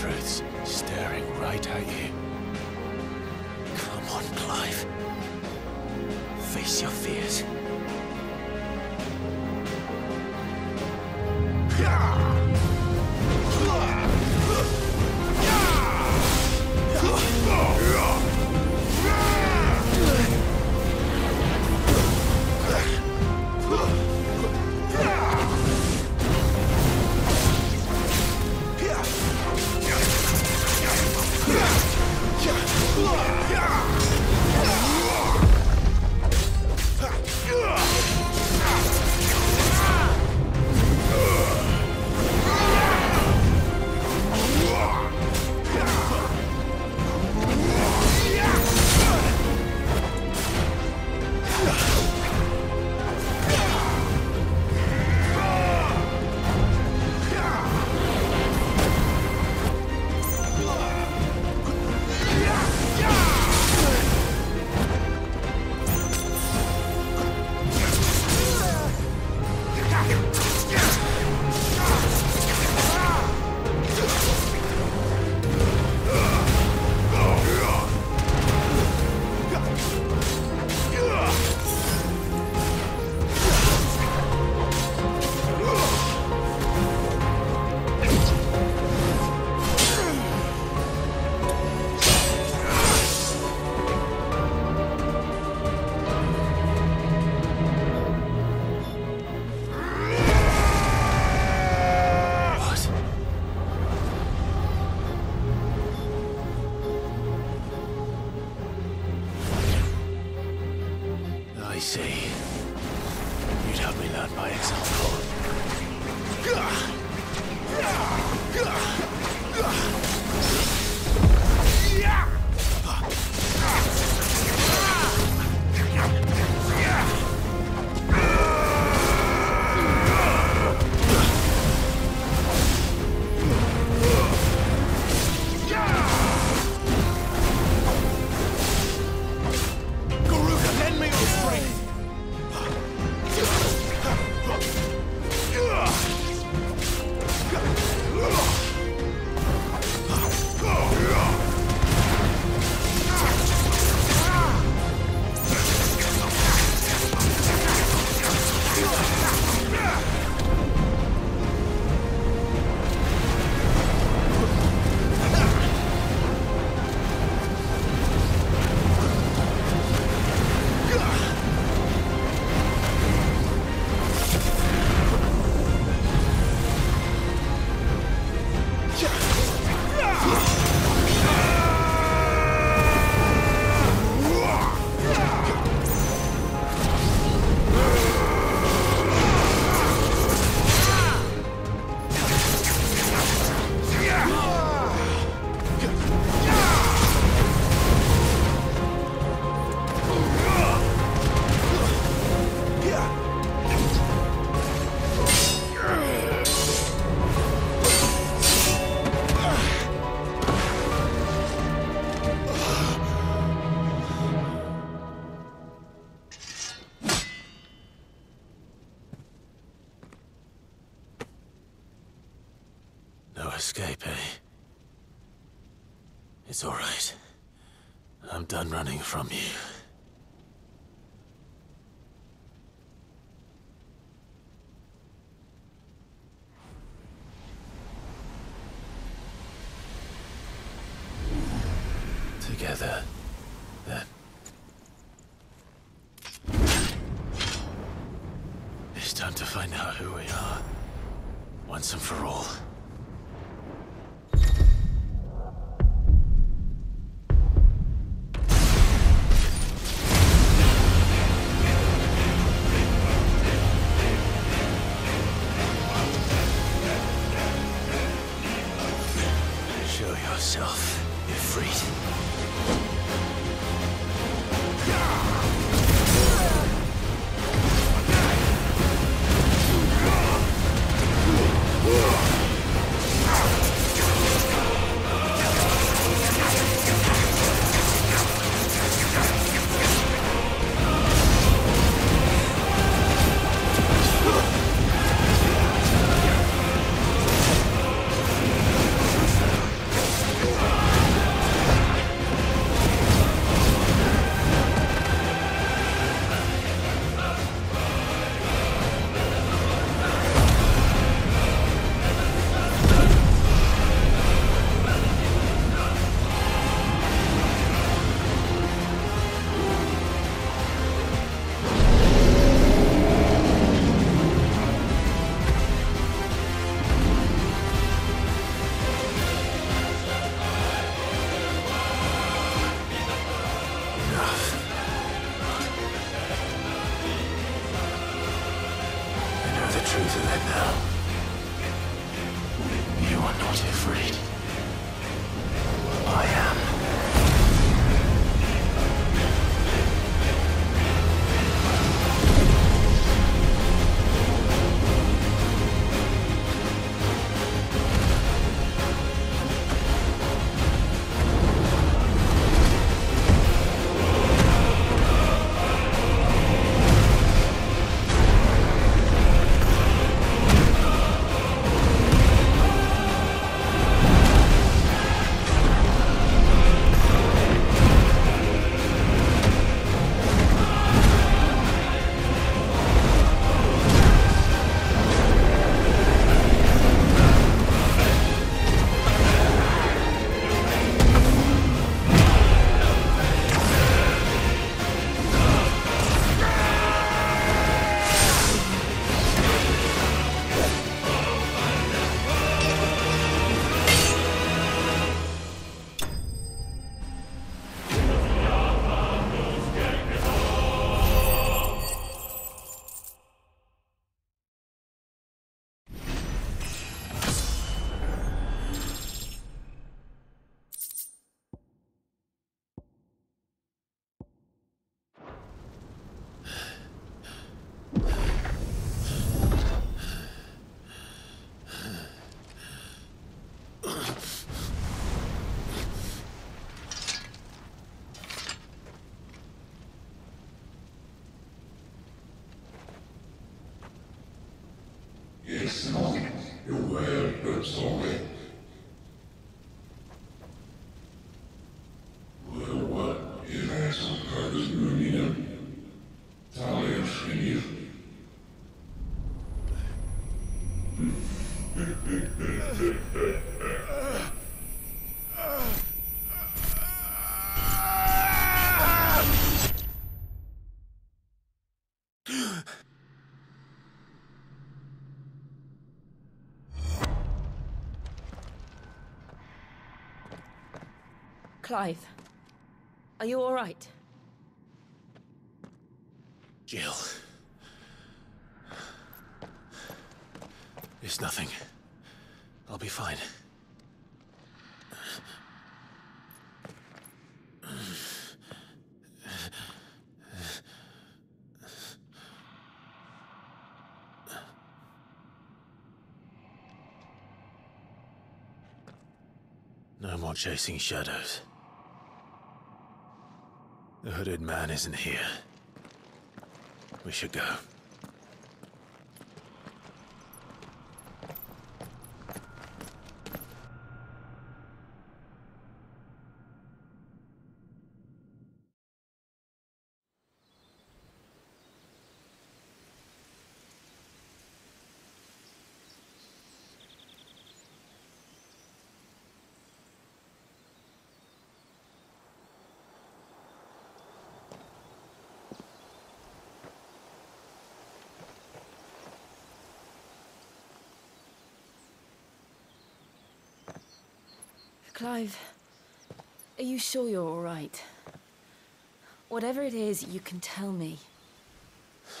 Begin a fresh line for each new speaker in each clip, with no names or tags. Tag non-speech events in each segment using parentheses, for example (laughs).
truths staring right at you. Come on, Clive. Face your fears. No escape, eh? It's all right. I'm done running from you.
Clive, are you all right?
Jill. It's nothing. I'll be fine. No more chasing shadows. The hooded man isn't here. We should go.
Clive, are you sure you're all right? Whatever it is, you can tell me. (laughs)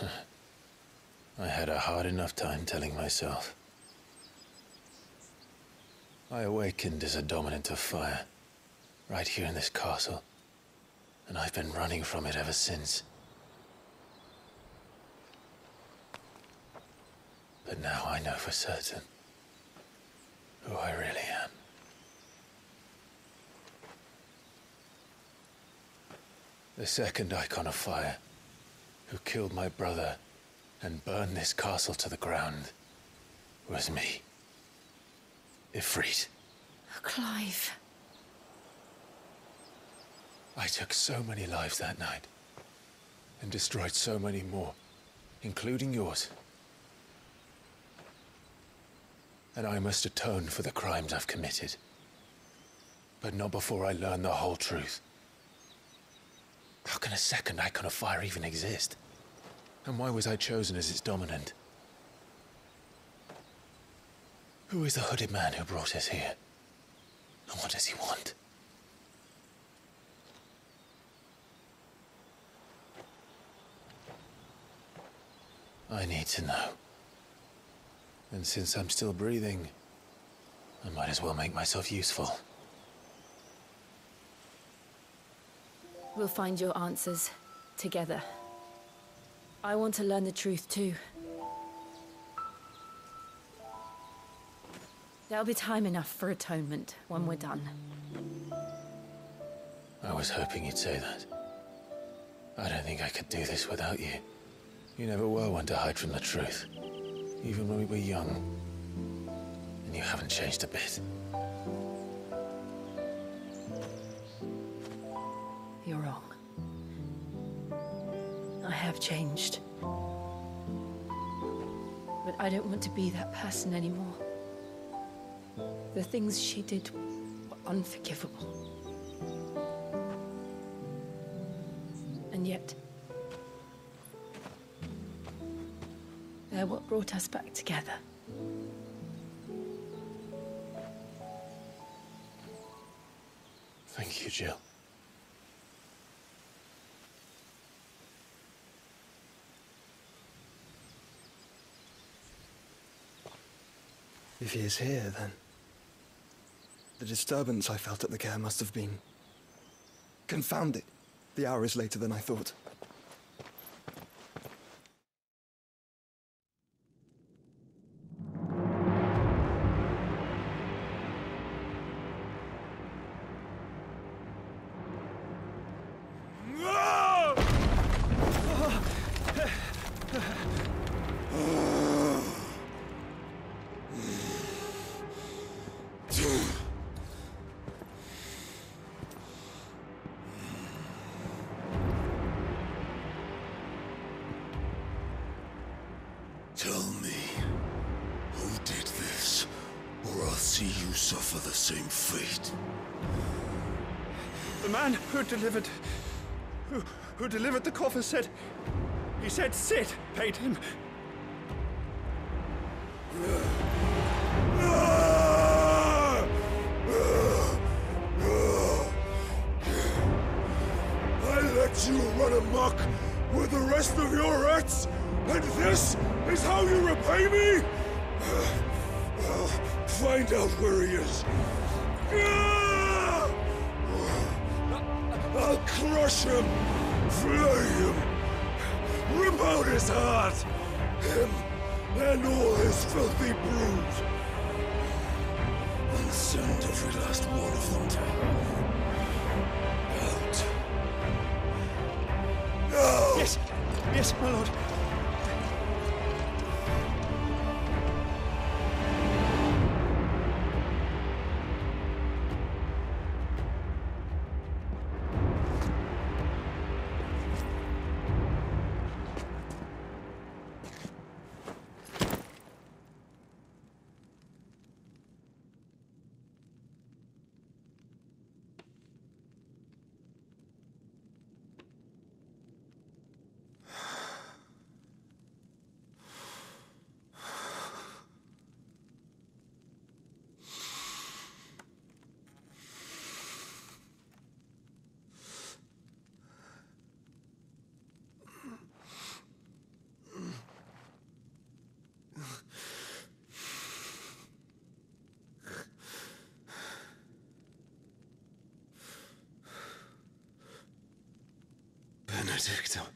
I had a hard enough time telling myself. I awakened as a dominant of fire, right here in this castle, and I've been running from it ever since. But now I know for certain who I really am. The second Eikon of fire, who killed my brother and burned this castle to the ground, was me. Ifrit.
Clive.
I took so many lives that night, and destroyed so many more, including yours. And I must atone for the crimes I've committed. But not before I learn the whole truth. How can a second Eikon of fire even exist? And why was I chosen as its dominant? Who is the hooded man who brought us here? And what does he want? I need to know. And since I'm still breathing, I might as well make myself useful.
We'll find your answers together. I want to learn the truth too. There'll be time enough for atonement when we're done.
I was hoping you'd say that. I don't think I could do this without you. You never were one to hide from the truth. Even when we were young. And you haven't changed a bit.
Have changed. But I don't want to be that person anymore. The things she did were unforgivable. And yet, they're what brought us back together.
Thank you, Jill.
If he is here, then. The disturbance I felt at the care must have been. confounded. The hour is later than I thought.
Tell me, who did this, or I'll see you suffer the same fate.
The man who delivered... who, who delivered the coffin, said... he said Sid paid him.
I let you run amok with the rest of your rats, and this is how you repay me? Well, find out where he is. Ah! I'll crush him, flay him, rip out his heart, him and all his filthy brood, and send every last one of them to. Out!
Yes, yes, my lord.
Sevda.